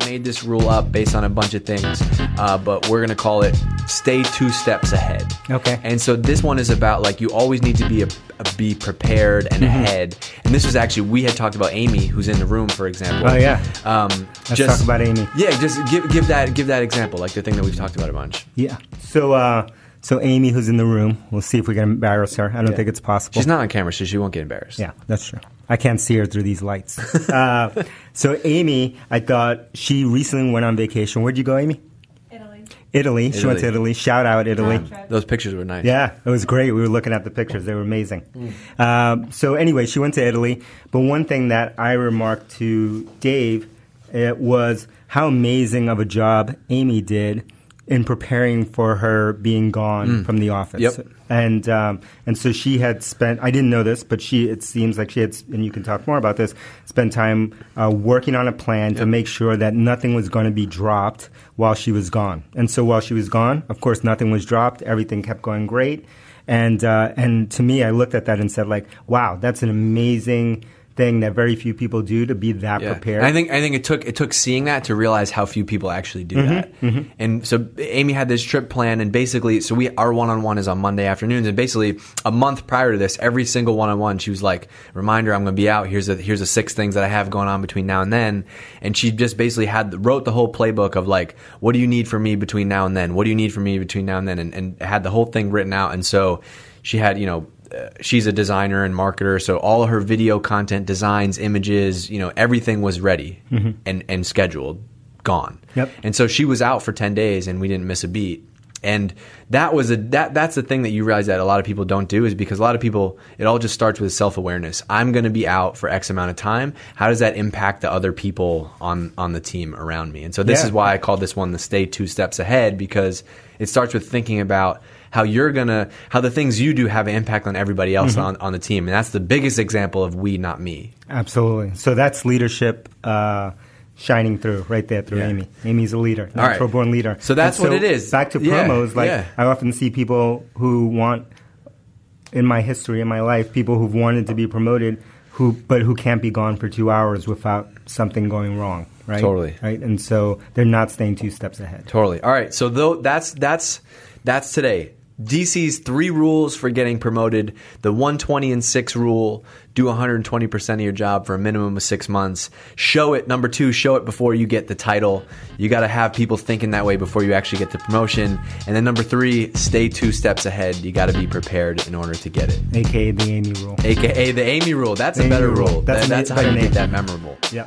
I made this rule up based on a bunch of things, uh, but we're gonna call it "Stay two steps ahead." Okay. And so this one is about like you always need to be a, a be prepared and Mm-hmm. ahead. And this was actually we had talked about Amy, who's in the room, for example. Oh, yeah. Um, Let's talk about Amy. Yeah, just give give that give that example, like the thing that we've talked about a bunch. Yeah. So, uh, so Amy, who's in the room, we'll see if we can embarrass her. I don't think it's possible. She's not on camera, so she won't get embarrassed. Yeah, that's true. I can't see her through these lights. uh, so Amy, I thought she recently went on vacation. Where'd you go, Amy? Italy. Italy. She went to Italy. Italy. Shout out Italy. Those pictures were nice. Yeah, it was great. We were looking at the pictures; they were amazing. Um, so anyway, she went to Italy. But one thing that I remarked to Dave it was how amazing of a job Amy did in preparing for her being gone from the office. Yep. And um, and so she had spent. I didn't know this, but she. It seems like she had, and you can talk more about this. Spent time uh, working on a plan to make sure that nothing was going to be dropped while she was gone. And so while she was gone, of course, nothing was dropped. Everything kept going great. And uh, and to me, I looked at that and said, like, wow, that's an amazing thing that very few people do to be that Yeah. prepared. I think I think it took it took seeing that to realize how few people actually do Mm-hmm, that. And so Amy had this trip planned, and basically, so we our one on one is on Monday afternoons, and basically a month prior to this, every single one on one, she was like, "Reminder, I'm going to be out. Here's a here's the six things that I have going on between now and then." And she just basically had wrote the whole playbook of like, "What do you need from me between now and then? What do you need from me between now and then?" And, and had the whole thing written out. And so she had you know she's a designer and marketer, so all her video content, designs, images, you know, everything was ready mm-hmm. and and scheduled, gone. Yep. And so she was out for ten days, and we didn't miss a beat. And that was a that that's the thing that you realize that a lot of people don't do is because a lot of people it all just starts with self awareness. I'm going to be out for X amount of time. How does that impact the other people on on the team around me? And so this Yeah. is why I call this one the stay two steps ahead because it starts with thinking about how you're gonna how the things you do have an impact on everybody else Mm-hmm. on, on the team and that's the biggest example of we not me Absolutely. So that's leadership uh, shining through right there through Yeah. Amy. Amy's a leader, All right. natural born leader. So that's And what it is. Back to Yeah, promos, like yeah. I often see people who want, in my history, in my life, people who've wanted to be promoted, who but who can't be gone for two hours without something going wrong. Right. Totally. Right. And so they're not staying two steps ahead. Totally. All right. So though that's that's that's today. DC's three rules for getting promoted: the 120 and six rule, do 120 percent of your job for a minimum of six months. Show it. Number two, show it before you get the title. You got to have people thinking that way before you actually get the promotion. And then number three, stay two steps ahead. You got to be prepared in order to get it. AKA the Amy rule. AKA the Amy rule. That's a Amy better rule. rule. That's That- a that's how you name. that memorable. Yeah.